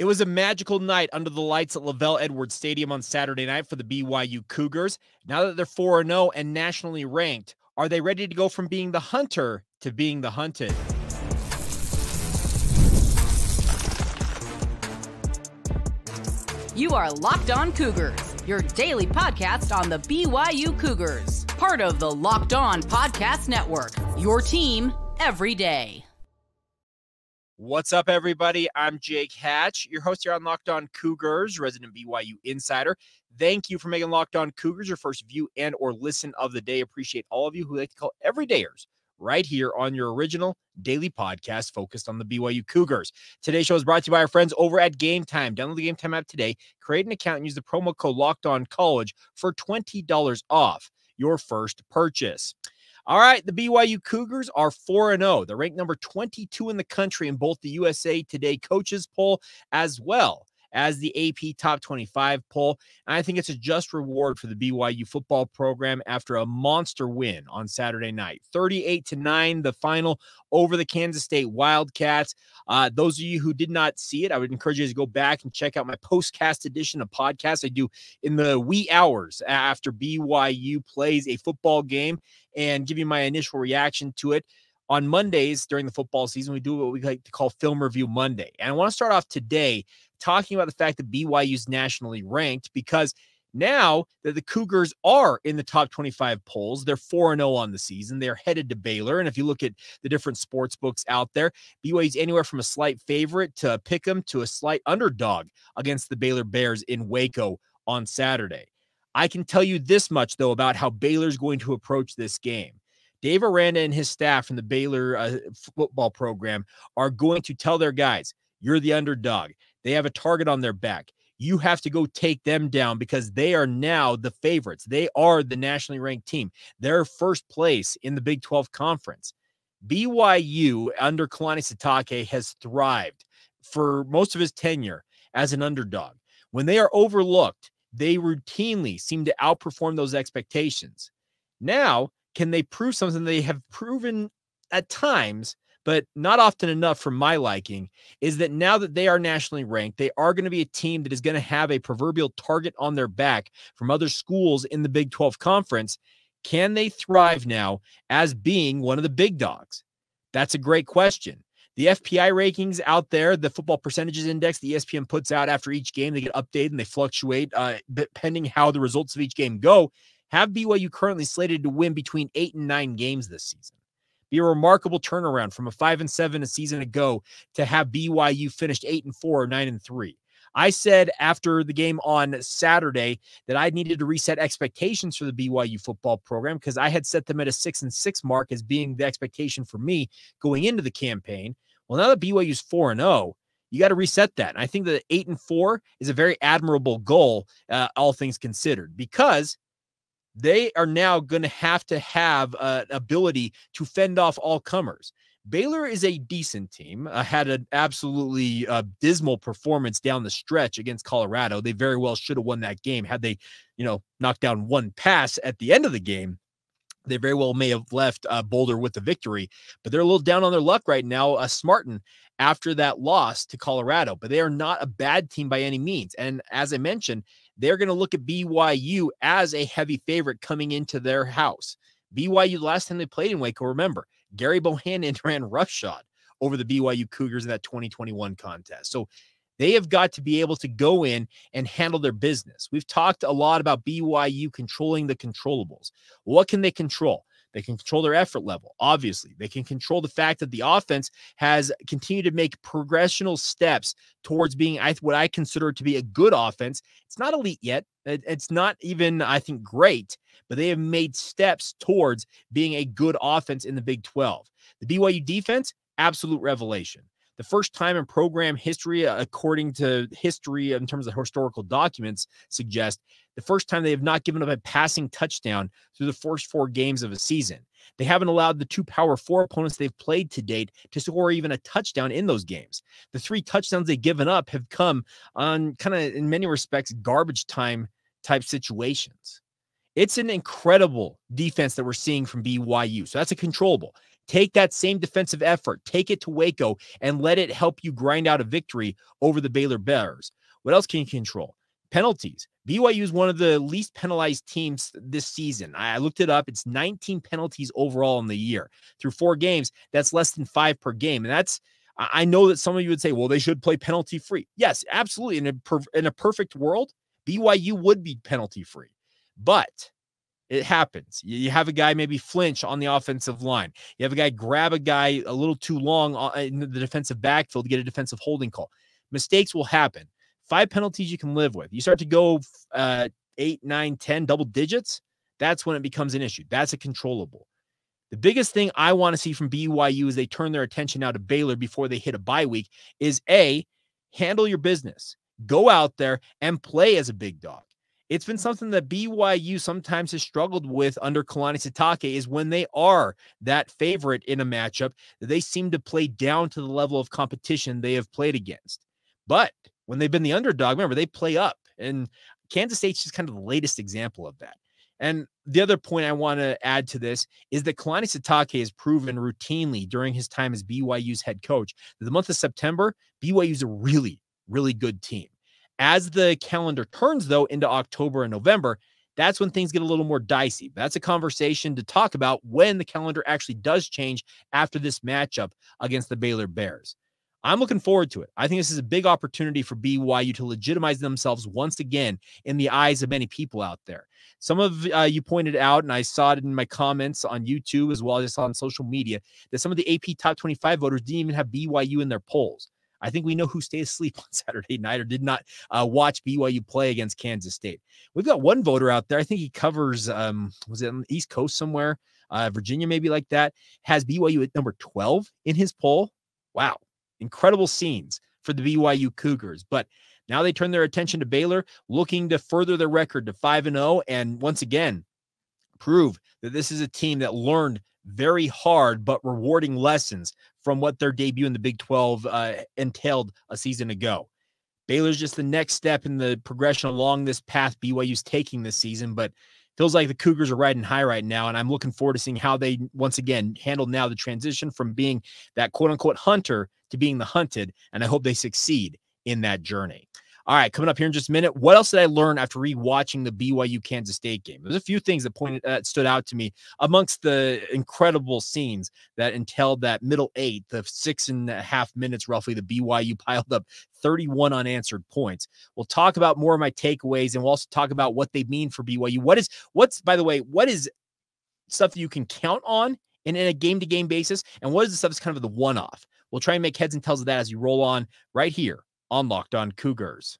It was a magical night under the lights at LaVell Edwards Stadium on Saturday night for the BYU Cougars. Now that they're 4 0 and nationally ranked, are they ready to go from being the hunter to being the hunted? You are Locked On Cougars, your daily podcast on the BYU Cougars, part of the Locked On Podcast Network, your team every day. What's up, everybody? I'm Jake Hatch, your host here on Locked On Cougars, resident BYU insider. Thank you for making Locked On Cougars your first view and or listen of the day. Appreciate all of you who like to call everydayers right here on your original daily podcast focused on the BYU Cougars. Today's show is brought to you by our friends over at Game Time. Download the Game Time app today, create an account, and use the promo code Locked On College for twenty dollars off your first purchase. All right, the BYU Cougars are 4 0. They're ranked number 22 in the country in both the USA Today coaches poll as well as the AP Top 25 poll. And I think it's a just reward for the BYU football program after a monster win on Saturday night 38 to 9, the final over the Kansas State Wildcats. Uh, those of you who did not see it, I would encourage you to go back and check out my postcast edition of podcast I do in the wee hours after BYU plays a football game and give you my initial reaction to it on Mondays during the football season, we do what we like to call Film Review Monday. And I want to start off today talking about the fact that BYU is nationally ranked because now that the Cougars are in the top 25 polls, they're 4 0 on the season. They're headed to Baylor. And if you look at the different sports books out there, BYU is anywhere from a slight favorite to pick them to a slight underdog against the Baylor Bears in Waco on Saturday. I can tell you this much, though, about how Baylor's going to approach this game. Dave Aranda and his staff from the Baylor uh, football program are going to tell their guys, you're the underdog. They have a target on their back. You have to go take them down because they are now the favorites. They are the nationally ranked team. They're first place in the Big 12 conference. BYU under Kalani Sitake has thrived for most of his tenure as an underdog. When they are overlooked, they routinely seem to outperform those expectations. Now, can they prove something they have proven at times but not often enough for my liking, is that now that they are nationally ranked, they are going to be a team that is going to have a proverbial target on their back from other schools in the Big 12 conference. Can they thrive now as being one of the big dogs? That's a great question. The FPI rankings out there, the football percentages index the ESPN puts out after each game, they get updated and they fluctuate uh, depending how the results of each game go. Have BYU currently slated to win between eight and nine games this season be a remarkable turnaround from a five and seven a season ago to have BYU finished eight and four or nine and three. I said after the game on Saturday that I needed to reset expectations for the BYU football program because I had set them at a six and six mark as being the expectation for me going into the campaign. Well, now that BYU's four and zero, oh, you got to reset that. And I think that eight and four is a very admirable goal, uh, all things considered, because they are now going to have to have an ability to fend off all comers. Baylor is a decent team. Uh, had an absolutely uh, dismal performance down the stretch against Colorado. They very well should have won that game had they, you know, knocked down one pass at the end of the game. They very well may have left uh, Boulder with the victory, but they're a little down on their luck right now. Uh, Smarton after that loss to Colorado, but they are not a bad team by any means. And as I mentioned, they're going to look at BYU as a heavy favorite coming into their house. BYU, last time they played in Waco, remember, Gerry Bohanon ran roughshod over the BYU Cougars in that 2021 contest. So they have got to be able to go in and handle their business. We've talked a lot about BYU controlling the controllables. What can they control? They can control their effort level, obviously. They can control the fact that the offense has continued to make progressional steps towards being what I consider to be a good offense. It's not elite yet. It's not even, I think, great, but they have made steps towards being a good offense in the Big 12. The BYU defense, absolute revelation the first time in program history, uh, according to history in terms of historical documents, suggest the first time they have not given up a passing touchdown through the first four games of a season. They haven't allowed the two power four opponents they've played to date to score even a touchdown in those games. The three touchdowns they've given up have come on kind of, in many respects, garbage time type situations. It's an incredible defense that we're seeing from BYU. So that's a controllable. Take that same defensive effort, take it to Waco, and let it help you grind out a victory over the Baylor Bears. What else can you control? Penalties. BYU is one of the least penalized teams this season. I looked it up. It's 19 penalties overall in the year. Through four games, that's less than five per game. And that's, I know that some of you would say, well, they should play penalty free. Yes, absolutely. In a, in a perfect world, BYU would be penalty free. But it happens. You have a guy maybe flinch on the offensive line. You have a guy grab a guy a little too long in the defensive backfield to get a defensive holding call. Mistakes will happen five penalties you can live with. You start to go uh, eight, nine, ten, double digits. That's when it becomes an issue. That's a controllable. The biggest thing I want to see from BYU as they turn their attention now to Baylor before they hit a bye week is A, handle your business. Go out there and play as a big dog. It's been something that BYU sometimes has struggled with under Kalani Sitake is when they are that favorite in a matchup, they seem to play down to the level of competition they have played against. But when they've been the underdog, remember they play up. And Kansas State's just kind of the latest example of that. And the other point I want to add to this is that Kalani Sitake has proven routinely during his time as BYU's head coach that the month of September, BYU is a really, really good team. As the calendar turns, though, into October and November, that's when things get a little more dicey. That's a conversation to talk about when the calendar actually does change after this matchup against the Baylor Bears. I'm looking forward to it. I think this is a big opportunity for BYU to legitimize themselves once again in the eyes of many people out there. Some of uh, you pointed out, and I saw it in my comments on YouTube as well as on social media, that some of the AP top 25 voters didn't even have BYU in their polls. I think we know who stayed asleep on Saturday night or did not uh, watch BYU play against Kansas State. We've got one voter out there. I think he covers, um, was it on the East Coast somewhere, uh, Virginia, maybe like that, has BYU at number 12 in his poll. Wow incredible scenes for the BYU Cougars. But now they turn their attention to Baylor, looking to further their record to 5 and 0 and once again prove that this is a team that learned very hard but rewarding lessons from what their debut in the Big 12 uh, entailed a season ago. Baylor's just the next step in the progression along this path BYU's taking this season, but feels like the Cougars are riding high right now. And I'm looking forward to seeing how they once again handle now the transition from being that quote unquote hunter to being the hunted. And I hope they succeed in that journey. All right, coming up here in just a minute. What else did I learn after rewatching the BYU Kansas State game? There's a few things that pointed that stood out to me amongst the incredible scenes that entailed that middle eight, the six and a half minutes roughly. The BYU piled up 31 unanswered points. We'll talk about more of my takeaways, and we'll also talk about what they mean for BYU. What is what's by the way, what is stuff that you can count on in, in a game to game basis, and what is the stuff that's kind of the one off? We'll try and make heads and tails of that as you roll on right here on Locked On Cougars.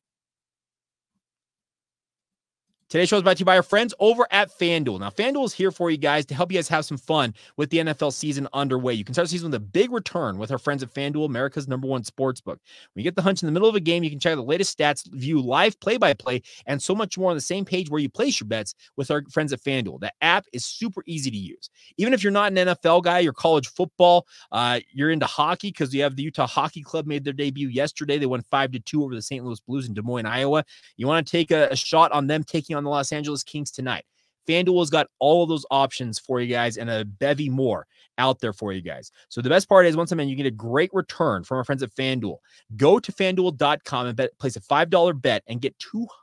Today's show is brought to you by our friends over at FanDuel. Now, FanDuel is here for you guys to help you guys have some fun with the NFL season underway. You can start the season with a big return with our friends at FanDuel, America's number one sports book. When you get the hunch in the middle of a game, you can check out the latest stats, view live play by play, and so much more on the same page where you place your bets with our friends at FanDuel. The app is super easy to use. Even if you're not an NFL guy, you're college football, uh, you're into hockey because you have the Utah Hockey Club made their debut yesterday. They won 5 to 2 over the St. Louis Blues in Des Moines, Iowa. You want to take a, a shot on them taking on on the Los Angeles Kings tonight. FanDuel has got all of those options for you guys and a bevy more out there for you guys. So the best part is once again, you get a great return from our friends at FanDuel. Go to fanduel.com and bet, place a $5 bet and get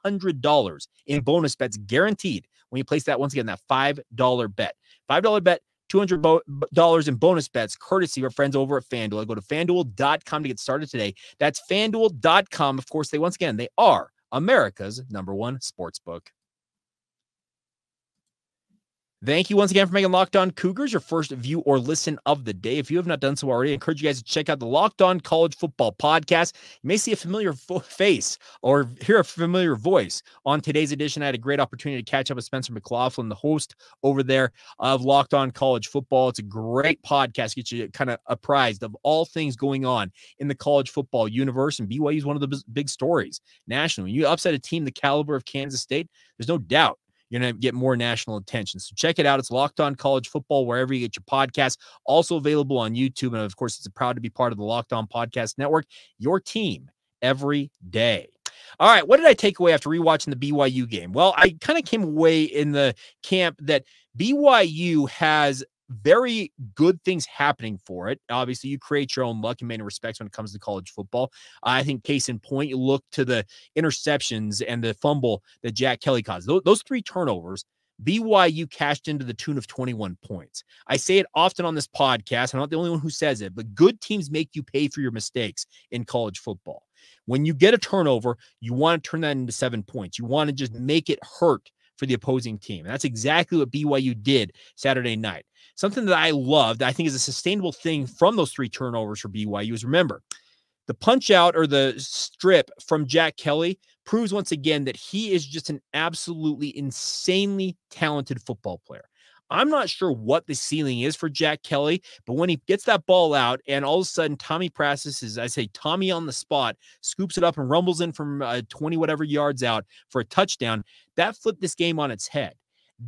$200 in bonus bets guaranteed when you place that once again, that $5 bet. $5 bet, $200 in bonus bets courtesy of our friends over at FanDuel. Go to fanduel.com to get started today. That's fanduel.com. Of course, they once again, they are America's number one sports book. Thank you once again for making Locked On Cougars your first view or listen of the day. If you have not done so already, I encourage you guys to check out the Locked On College Football podcast. You may see a familiar face or hear a familiar voice on today's edition. I had a great opportunity to catch up with Spencer McLaughlin, the host over there of Locked On College Football. It's a great podcast, get you kind of apprised of all things going on in the college football universe. And BYU is one of the big stories nationally. When you upset a team the caliber of Kansas State, there's no doubt you're going to get more national attention. So check it out. It's Locked On College Football, wherever you get your podcasts. Also available on YouTube. And of course, it's proud to be part of the Locked On Podcast Network, your team every day. All right, what did I take away after rewatching the BYU game? Well, I kind of came away in the camp that BYU has very good things happening for it. Obviously, you create your own luck in many respects when it comes to college football. I think case in point, you look to the interceptions and the fumble that Jack Kelly caused. Those, those three turnovers BYU cashed into the tune of 21 points. I say it often on this podcast. I'm not the only one who says it, but good teams make you pay for your mistakes in college football. When you get a turnover, you want to turn that into seven points. You want to just make it hurt for the opposing team. And that's exactly what BYU did Saturday night. Something that I loved, I think is a sustainable thing from those three turnovers for BYU is remember, the punch out or the strip from Jack Kelly proves once again that he is just an absolutely insanely talented football player. I'm not sure what the ceiling is for Jack Kelly, but when he gets that ball out and all of a sudden Tommy Prassas is, I say, Tommy on the spot, scoops it up and rumbles in from uh, 20 whatever yards out for a touchdown, that flipped this game on its head.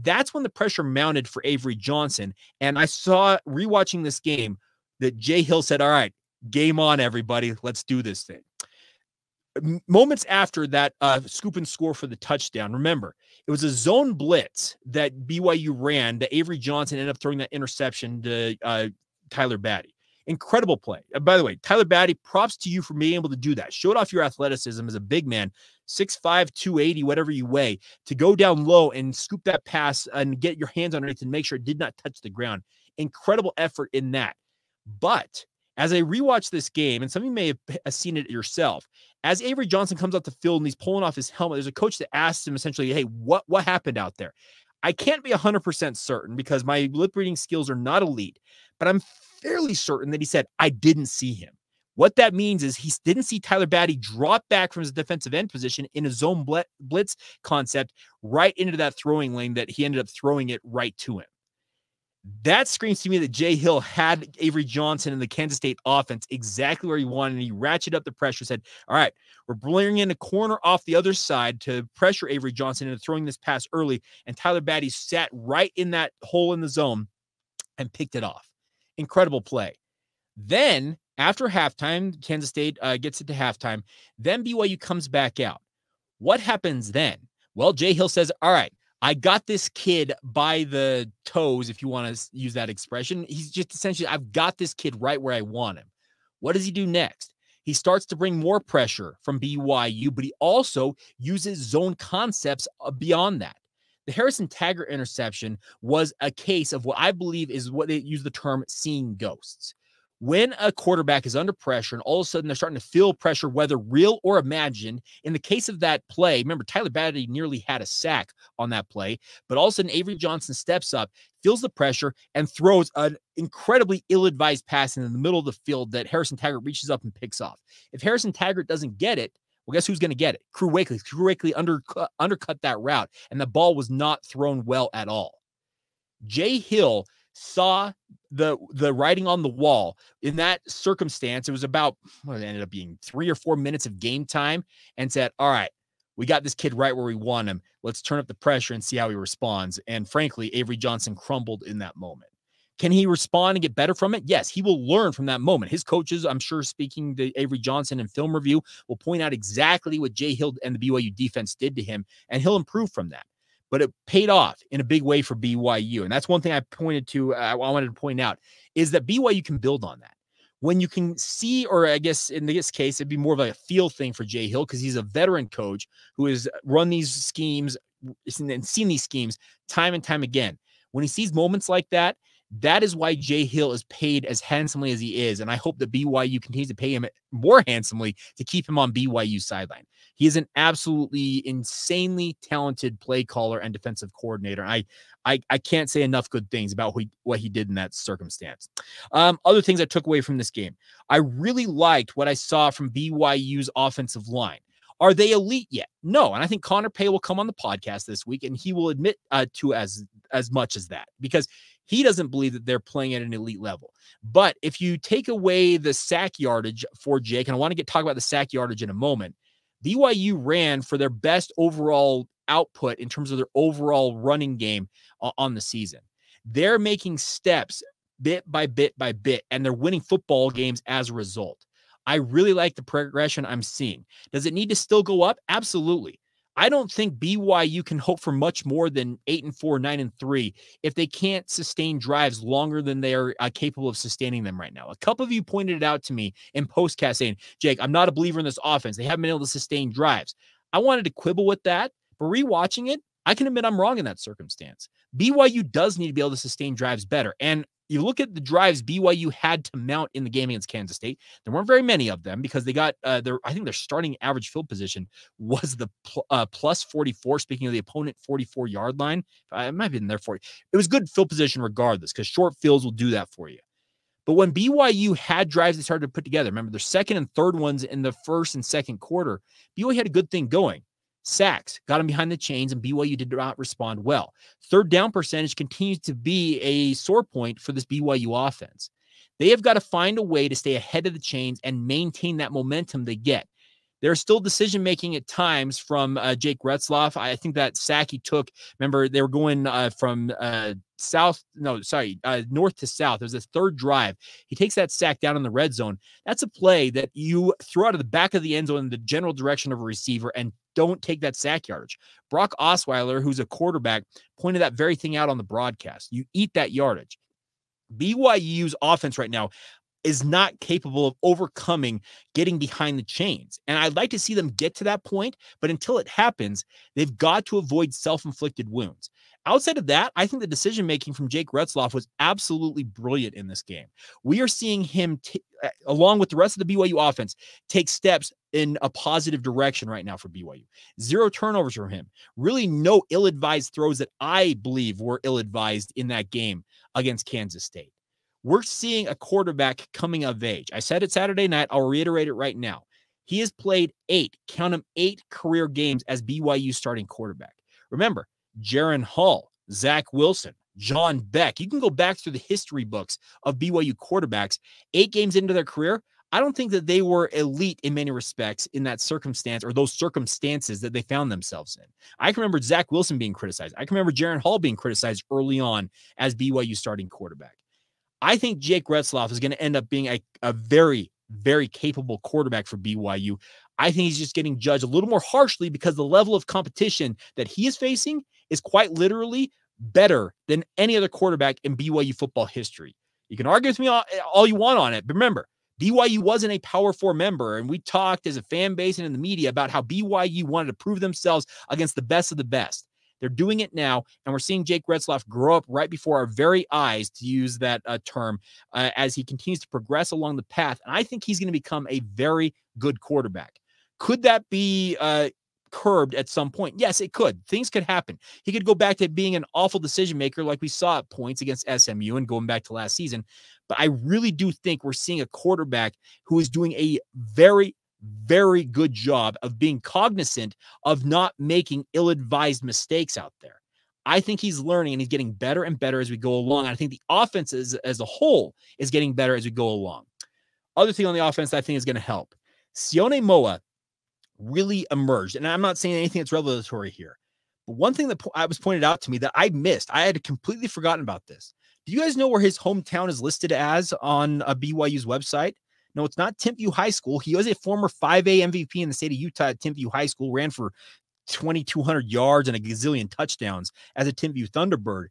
That's when the pressure mounted for Avery Johnson. And I saw rewatching this game that Jay Hill said, All right, game on, everybody. Let's do this thing moments after that uh, scoop and score for the touchdown, remember, it was a zone blitz that BYU ran that Avery Johnson ended up throwing that interception to uh, Tyler Batty. Incredible play. Uh, by the way, Tyler Batty, props to you for being able to do that. Showed off your athleticism as a big man, 6'5, 280, whatever you weigh, to go down low and scoop that pass and get your hands underneath and make sure it did not touch the ground. Incredible effort in that. But as I rewatch this game, and some of you may have seen it yourself, as Avery Johnson comes off the field and he's pulling off his helmet, there's a coach that asks him essentially, "Hey, what what happened out there?" I can't be 100% certain because my lip reading skills are not elite, but I'm fairly certain that he said, I didn't see him. What that means is he didn't see Tyler Batty drop back from his defensive end position in a zone blitz concept right into that throwing lane that he ended up throwing it right to him. That screams to me that Jay Hill had Avery Johnson in the Kansas State offense exactly where he wanted. And he ratcheted up the pressure, said, All right, we're bringing in a corner off the other side to pressure Avery Johnson into throwing this pass early. And Tyler Batty sat right in that hole in the zone and picked it off. Incredible play. Then after halftime, Kansas State uh, gets it to halftime. Then BYU comes back out. What happens then? Well, Jay Hill says, All right, I got this kid by the toes, if you want to use that expression. He's just essentially, I've got this kid right where I want him. What does he do next? He starts to bring more pressure from BYU, but he also uses zone concepts uh, beyond that. The Harrison Taggart interception was a case of what I believe is what they use the term seeing ghosts when a quarterback is under pressure and all of a sudden they're starting to feel pressure, whether real or imagined, in the case of that play, remember Tyler Batty nearly had a sack on that play, but all of a sudden Avery Johnson steps up, feels the pressure, and throws an incredibly ill-advised pass in the middle of the field that Harrison Taggart reaches up and picks off. If Harrison Taggart doesn't get it, well, guess who's going to get it? Crew Wakley. Crew Wakley undercut, uh, undercut that route, and the ball was not thrown well at all. Jay Hill saw the the writing on the wall. In that circumstance it was about what it ended up being three or four minutes of game time and said all right we got this kid right where we want him. Let's turn up the pressure and see how he responds. And frankly avery johnson crumbled in that moment. Can he respond and get better from it? Yes he will learn from that moment. His coaches i'm sure speaking to avery johnson in film review will point out exactly what jay hill and the byu defense did to him and he'll improve from that but it paid off in a big way for BYU. And that's one thing I pointed to, I wanted to point out is that BYU can build on that. When you can see, or I guess in this case, it'd be more of a feel thing for Jay Hill because he's a veteran coach who has run these schemes and seen these schemes time and time again. When he sees moments like that, that is why Jay Hill is paid as handsomely as he is. And I hope that BYU continues to pay him more handsomely to keep him on BYU sideline. He is an absolutely insanely talented play caller and defensive coordinator. I I, I can't say enough good things about what he, what he did in that circumstance. Um, other things I took away from this game. I really liked what I saw from BYU's offensive line. Are they elite yet? No. And I think Connor Pay will come on the podcast this week and he will admit uh, to as as much as that because he doesn't believe that they're playing at an elite level. But if you take away the sack yardage for Jake, and I want to get talk about the sack yardage in a moment, BYU ran for their best overall output in terms of their overall running game on the season. They're making steps bit by bit by bit, and they're winning football games as a result. I really like the progression I'm seeing. Does it need to still go up? Absolutely. I don't think BYU can hope for much more than eight and four, nine and three if they can't sustain drives longer than they are uh, capable of sustaining them right now. A couple of you pointed it out to me in postcast saying, Jake, I'm not a believer in this offense. They haven't been able to sustain drives. I wanted to quibble with that, but rewatching it, I can admit I'm wrong in that circumstance. BYU does need to be able to sustain drives better. And you look at the drives BYU had to mount in the game against Kansas State. There weren't very many of them because they got uh, their I think their starting average field position was the pl- uh, plus 44. Speaking of the opponent 44 yard line, I might have been there for you. It was good field position regardless because short fields will do that for you. But when BYU had drives they started to put together, remember their second and third ones in the first and second quarter, BYU had a good thing going sacks, got him behind the chains, and BYU did not respond well. Third down percentage continues to be a sore point for this BYU offense. They have got to find a way to stay ahead of the chains and maintain that momentum they get. There's still decision making at times from uh, Jake Retzlaff. I think that sack he took, remember, they were going uh, from uh, south, no, sorry, uh, north to south. There's a third drive. He takes that sack down in the red zone. That's a play that you throw out of the back of the end zone in the general direction of a receiver and don't take that sack yardage. Brock Osweiler, who's a quarterback, pointed that very thing out on the broadcast. You eat that yardage. BYU's offense right now is not capable of overcoming getting behind the chains. And I'd like to see them get to that point, but until it happens, they've got to avoid self inflicted wounds. Outside of that, I think the decision making from Jake Retzlaff was absolutely brilliant in this game. We are seeing him, t- along with the rest of the BYU offense, take steps in a positive direction right now for BYU. Zero turnovers from him. Really, no ill advised throws that I believe were ill advised in that game against Kansas State. We're seeing a quarterback coming of age. I said it Saturday night. I'll reiterate it right now. He has played eight, count them, eight career games as BYU starting quarterback. Remember, Jaren Hall, Zach Wilson, John Beck. You can go back through the history books of BYU quarterbacks. Eight games into their career, I don't think that they were elite in many respects in that circumstance or those circumstances that they found themselves in. I can remember Zach Wilson being criticized. I can remember Jaren Hall being criticized early on as BYU starting quarterback. I think Jake Retzlaff is going to end up being a, a very, very capable quarterback for BYU. I think he's just getting judged a little more harshly because the level of competition that he is facing is quite literally better than any other quarterback in BYU football history. You can argue with me all, eh, all you want on it, but remember, BYU wasn't a Power Four member, and we talked as a fan base and in the media about how BYU wanted to prove themselves against the best of the best. They're doing it now, and we're seeing Jake Retzlaff grow up right before our very eyes, to use that uh, term, uh, as he continues to progress along the path. And I think he's going to become a very good quarterback. Could that be uh, curbed at some point? Yes, it could. Things could happen. He could go back to being an awful decision maker, like we saw at points against SMU and going back to last season. But I really do think we're seeing a quarterback who is doing a very, very good job of being cognizant of not making ill advised mistakes out there. I think he's learning and he's getting better and better as we go along. And I think the offense as, as a whole is getting better as we go along. Other thing on the offense I think is going to help. Sione Moa really emerged. And I'm not saying anything that's revelatory here. But one thing that I was pointed out to me that I missed, I had completely forgotten about this. Do you guys know where his hometown is listed as on a uh, BYU's website? No, it's not Timpview High School. He was a former 5A MVP in the state of Utah at Timpview High School, ran for 2,200 yards and a gazillion touchdowns as a Timpview Thunderbird.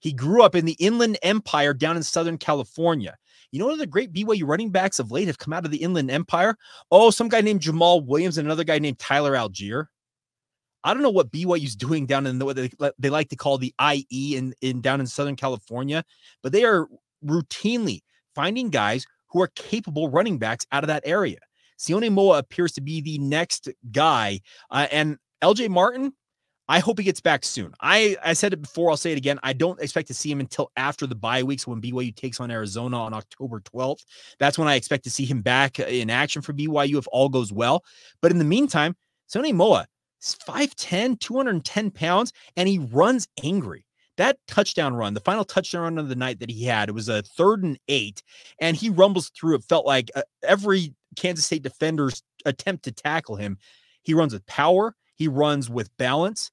He grew up in the Inland Empire down in Southern California. You know, one of the great BYU running backs of late have come out of the Inland Empire. Oh, some guy named Jamaal Williams and another guy named Tyler Allgeier. I don't know what BYU's doing down in the what they, they like to call the IE in, in down in Southern California, but they are routinely finding guys who are capable running backs out of that area. Sione Moa appears to be the next guy. Uh, and LJ Martin, I hope he gets back soon. I, I said it before, I'll say it again. I don't expect to see him until after the bye weeks when BYU takes on Arizona on October 12th. That's when I expect to see him back in action for BYU if all goes well. But in the meantime, Sione Moa is 5'10, 210 pounds, and he runs angry that touchdown run, the final touchdown run of the night that he had, it was a third and eight, and he rumbles through. It felt like uh, every Kansas State defender's attempt to tackle him. He runs with power, he runs with balance.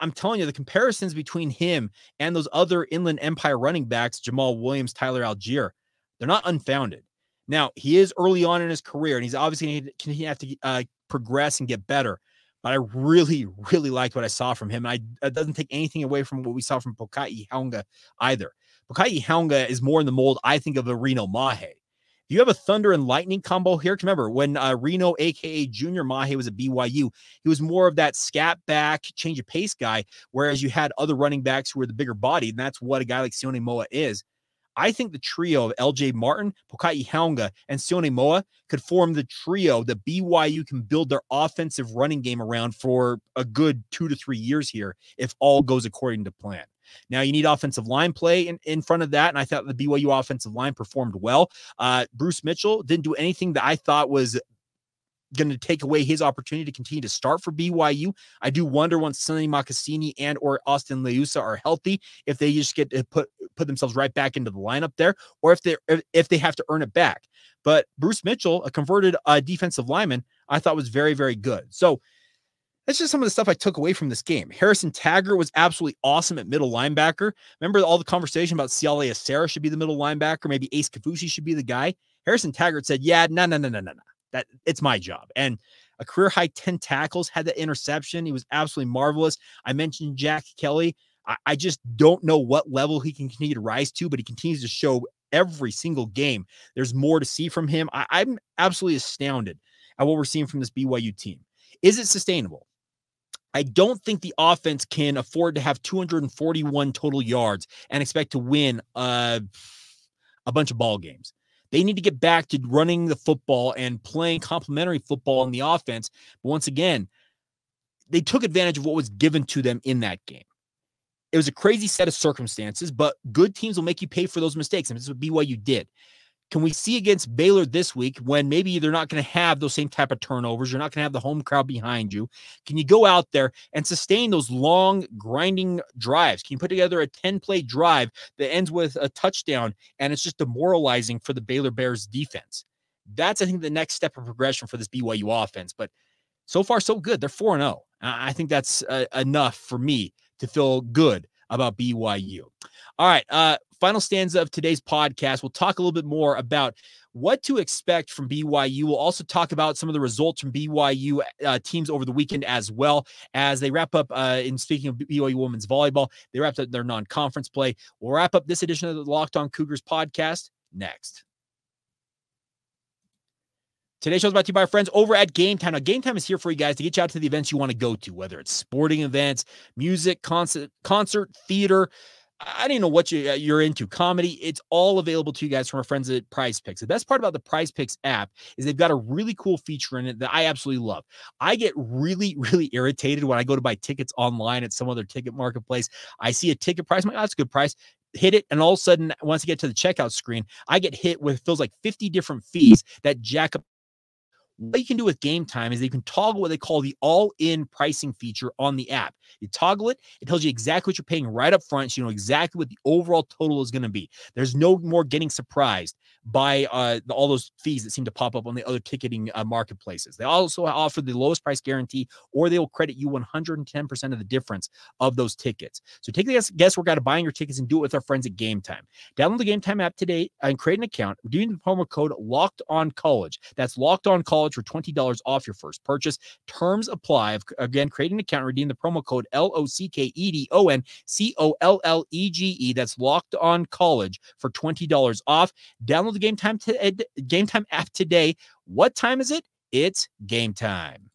I'm telling you, the comparisons between him and those other Inland Empire running backs, Jamaal Williams, Tyler Allgeier, they're not unfounded. Now, he is early on in his career, and he's obviously going to have to uh, progress and get better. But I really, really liked what I saw from him. I it doesn't take anything away from what we saw from Pokai Haunga either. Pokai Haunga is more in the mold, I think, of a Reno Mahe. You have a thunder and lightning combo here. Remember when uh, Reno, aka Junior Mahe, was at BYU, he was more of that scat back, change of pace guy, whereas you had other running backs who were the bigger body, and that's what a guy like Sione Moa is. I think the trio of LJ Martin, Pokai Haunga, and Sione Moa could form the trio that BYU can build their offensive running game around for a good two to three years here if all goes according to plan. Now you need offensive line play in, in front of that. And I thought the BYU offensive line performed well. Uh, Bruce Mitchell didn't do anything that I thought was going to take away his opportunity to continue to start for BYU. I do wonder once Sonny Makasini and or Austin Leausa are healthy, if they just get to put put themselves right back into the lineup there, or if they if they have to earn it back. But Bruce Mitchell, a converted uh, defensive lineman, I thought was very very good. So that's just some of the stuff I took away from this game. Harrison Taggart was absolutely awesome at middle linebacker. Remember all the conversation about Siale Esera should be the middle linebacker, maybe Ace Kaufusi should be the guy. Harrison Taggart said, "Yeah, no, no, no, no, no, no. That it's my job. And a career high 10 tackles, had that interception. He was absolutely marvelous. I mentioned Jack Kelly. I, I just don't know what level he can continue to rise to, but he continues to show every single game. There's more to see from him. I, I'm absolutely astounded at what we're seeing from this BYU team. Is it sustainable? I don't think the offense can afford to have 241 total yards and expect to win a bunch of ball games. They need to get back to running the football and playing complementary football in the offense. But once again, they took advantage of what was given to them in that game. It was a crazy set of circumstances, but good teams will make you pay for those mistakes. And this is what BYU did. Can we see against Baylor this week when maybe they're not going to have those same type of turnovers? You're not going to have the home crowd behind you. Can you go out there and sustain those long, grinding drives? Can you put together a 10 play drive that ends with a touchdown and it's just demoralizing for the Baylor Bears defense? That's, I think, the next step of progression for this BYU offense. But so far, so good. They're 4 0. I think that's uh, enough for me to feel good about BYU. All right. Uh, final stanza of today's podcast. We'll talk a little bit more about what to expect from BYU. We'll also talk about some of the results from BYU uh, teams over the weekend as well as they wrap up. Uh, in speaking of BYU women's volleyball, they wrapped up their non-conference play. We'll wrap up this edition of the Locked On Cougars podcast next. Today's show is brought to you by our friends over at Game Time. Now, Game Time is here for you guys to get you out to the events you want to go to, whether it's sporting events, music, concert, concert, theater, I don't even know what you, uh, you're into comedy. It's all available to you guys from our friends at Prize Picks. The best part about the Prize Picks app is they've got a really cool feature in it that I absolutely love. I get really, really irritated when I go to buy tickets online at some other ticket marketplace. I see a ticket price, I'm like, oh, that's a good price. Hit it, and all of a sudden, once I get to the checkout screen, I get hit with feels like 50 different fees that jack up what you can do with game time is you can toggle what they call the all-in pricing feature on the app. You toggle it, it tells you exactly what you're paying right up front. So you know exactly what the overall total is going to be. There's no more getting surprised by uh, all those fees that seem to pop up on the other ticketing uh, marketplaces. They also offer the lowest price guarantee, or they will credit you 110% of the difference of those tickets. So take the guess, guesswork out of buying your tickets and do it with our friends at Game Time. Download the Game Time app today and create an account. Redeem the promo code Locked On College. That's Locked On College for $20 off your first purchase. Terms apply. Again, create an account, redeem the promo code L O C K E D O N C O L L E G E. That's Locked On College for $20 off. Download the Game Time to, Game Time app today. What time is it? It's game time.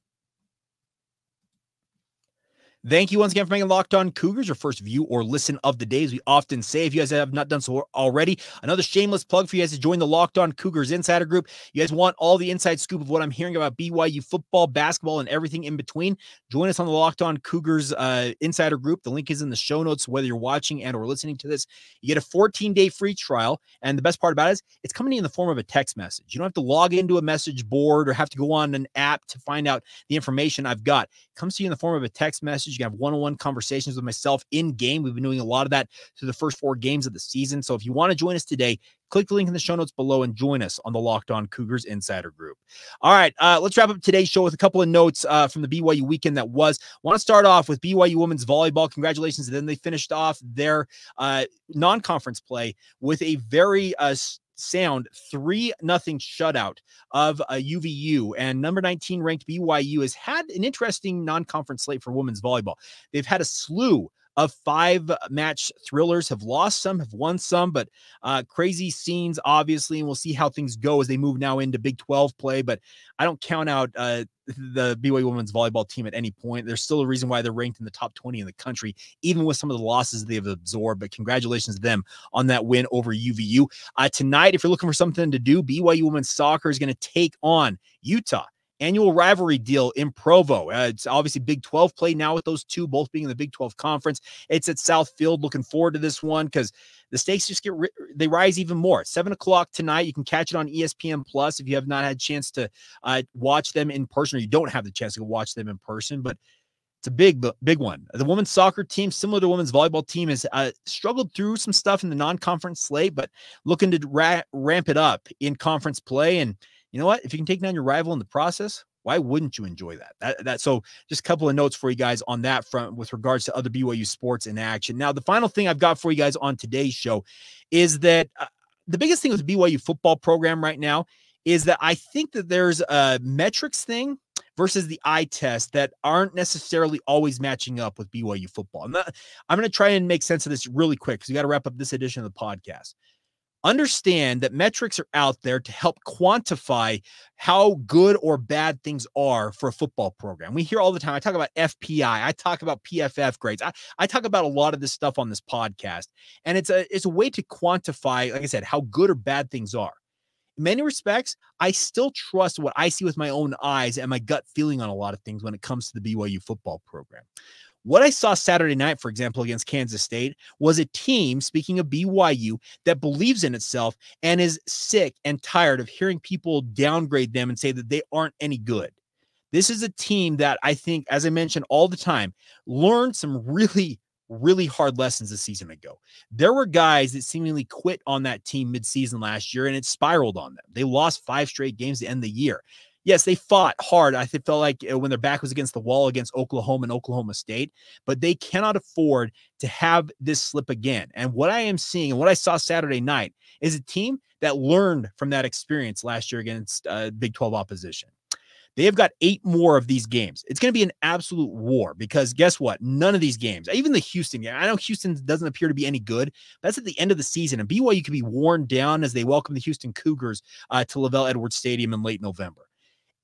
Thank you once again for making Locked On Cougars your first view or listen of the day. As we often say, if you guys have not done so already, another shameless plug for you guys to join the Locked On Cougars Insider Group. You guys want all the inside scoop of what I'm hearing about BYU football, basketball, and everything in between. Join us on the Locked On Cougars uh, Insider Group. The link is in the show notes. Whether you're watching and or listening to this, you get a 14 day free trial. And the best part about it is it's coming in the form of a text message. You don't have to log into a message board or have to go on an app to find out the information I've got. It comes to you in the form of a text message. You can have one on one conversations with myself in game. We've been doing a lot of that through the first four games of the season. So if you want to join us today, click the link in the show notes below and join us on the Locked On Cougars Insider Group. All right, uh, let's wrap up today's show with a couple of notes uh, from the BYU weekend that was. Want to start off with BYU women's volleyball. Congratulations! And then they finished off their uh, non-conference play with a very uh, sound three nothing shutout of uh, a UVU. And number 19 ranked BYU has had an interesting non-conference slate for women's volleyball. They've had a slew of five match thrillers have lost some, have won some, but uh, crazy scenes, obviously. And we'll see how things go as they move now into Big 12 play. But I don't count out uh, the BYU women's volleyball team at any point. There's still a reason why they're ranked in the top 20 in the country, even with some of the losses they've absorbed. But congratulations to them on that win over UVU. Uh, tonight, if you're looking for something to do, BYU women's soccer is going to take on Utah annual rivalry deal in Provo. Uh, it's obviously Big 12 play now with those two, both being in the Big 12 conference. It's at South Field. Looking forward to this one because the stakes just get they rise even more. Seven o'clock tonight. You can catch it on ESPN Plus if you have not had a chance to uh, watch them in person, or you don't have the chance to go watch them in person, but. It's a big, big one. The women's soccer team, similar to women's volleyball team, has uh, struggled through some stuff in the non-conference slate, but looking to ra- ramp it up in conference play. And you know what? If you can take down your rival in the process, why wouldn't you enjoy that? That that so just a couple of notes for you guys on that front with regards to other BYU sports in action. Now, the final thing I've got for you guys on today's show is that uh, the biggest thing with BYU football program right now is that I think that there's a metrics thing versus the eye test that aren't necessarily always matching up with BYU football. I'm, I'm going to try and make sense of this really quick because we got to wrap up this edition of the podcast understand that metrics are out there to help quantify how good or bad things are for a football program. We hear all the time. I talk about FPI. I talk about PFF grades. I, I talk about a lot of this stuff on this podcast. And it's a it's a way to quantify, like I said, how good or bad things are. In many respects, I still trust what I see with my own eyes and my gut feeling on a lot of things when it comes to the BYU football program. What I saw Saturday night, for example, against Kansas State, was a team, speaking of BYU, that believes in itself and is sick and tired of hearing people downgrade them and say that they aren't any good. This is a team that I think, as I mentioned all the time, learned some really, really hard lessons a season ago. There were guys that seemingly quit on that team midseason last year and it spiraled on them. They lost five straight games to end the year yes, they fought hard. I felt like uh, when their back was against the wall against Oklahoma and Oklahoma State, but they cannot afford to have this slip again. And what I am seeing and what I saw Saturday night is a team that learned from that experience last year against uh, Big 12 opposition. They have got eight more of these games. It's going to be an absolute war because guess what? None of these games, even the Houston game, I know Houston doesn't appear to be any good. That's at the end of the season, and BYU could be worn down as they welcome the Houston Cougars uh, to LaVell Edwards Stadium in late November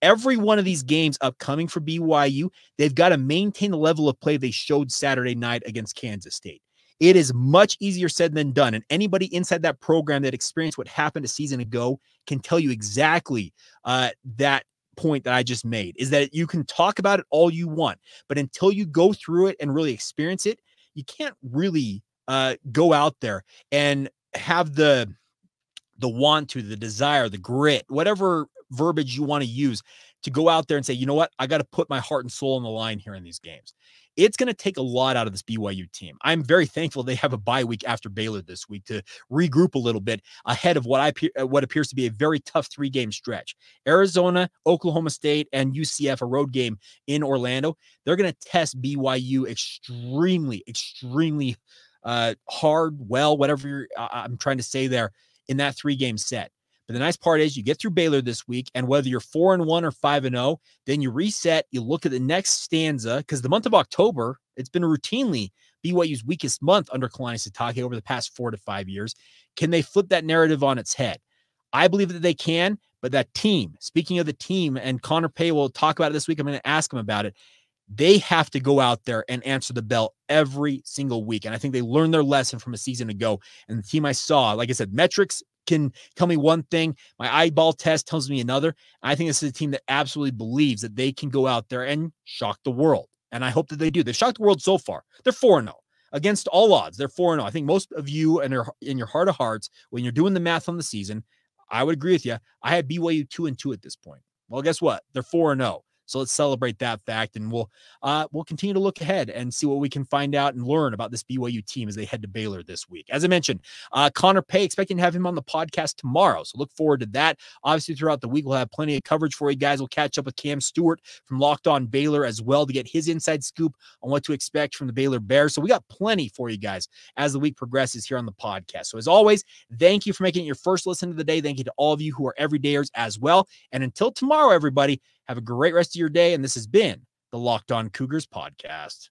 every one of these games upcoming for BYU, they've got to maintain the level of play they showed Saturday night against Kansas State. It is much easier said than done. And anybody inside that program that experienced what happened a season ago can tell you exactly uh, that point that I just made is that you can talk about it all you want, but until you go through it and really experience it, you can't really uh, go out there and have the the want to, the desire, the grit, whatever verbiage you want to use to go out there and say, you know what, I got to put my heart and soul on the line here in these games. It's going to take a lot out of this BYU team. I'm very thankful they have a bye week after Baylor this week to regroup a little bit ahead of what I uh, what appears to be a very tough three game stretch. Arizona, Oklahoma State, and UCF a road game in Orlando. They're going to test BYU extremely, extremely uh, hard, well, whatever I'm trying to say there in that three game set. But the nice part is you get through Baylor this week, and whether you're four and one or five and zero, oh, then you reset. You look at the next stanza because the month of October it's been routinely BYU's weakest month under Kalani Sitake over the past four to five years. Can they flip that narrative on its head? I believe that they can, but that team, speaking of the team, and Connor Pay will talk about it this week. I'm going to ask him about it. They have to go out there and answer the bell every single week. And I think they learned their lesson from a season ago. And the team I saw, like I said, metrics can tell me one thing, my eyeball test tells me another. I think this is a team that absolutely believes that they can go out there and shock the world. And I hope that they do. They've shocked the world so far. They're 4 0 against all odds. They're 4 0. I think most of you and in your heart of hearts, when you're doing the math on the season, I would agree with you. I had BYU 2 and 2 at this point. Well, guess what? They're 4 0. So let's celebrate that fact, and we'll uh, we'll continue to look ahead and see what we can find out and learn about this BYU team as they head to Baylor this week. As I mentioned, uh, Connor Pay expecting to have him on the podcast tomorrow, so look forward to that. Obviously, throughout the week we'll have plenty of coverage for you guys. We'll catch up with Cam Stewart from Locked On Baylor as well to get his inside scoop on what to expect from the Baylor Bears. So we got plenty for you guys as the week progresses here on the podcast. So as always, thank you for making it your first listen of the day. Thank you to all of you who are everydayers as well. And until tomorrow, everybody. Have a great rest of your day. And this has been the Locked On Cougars podcast.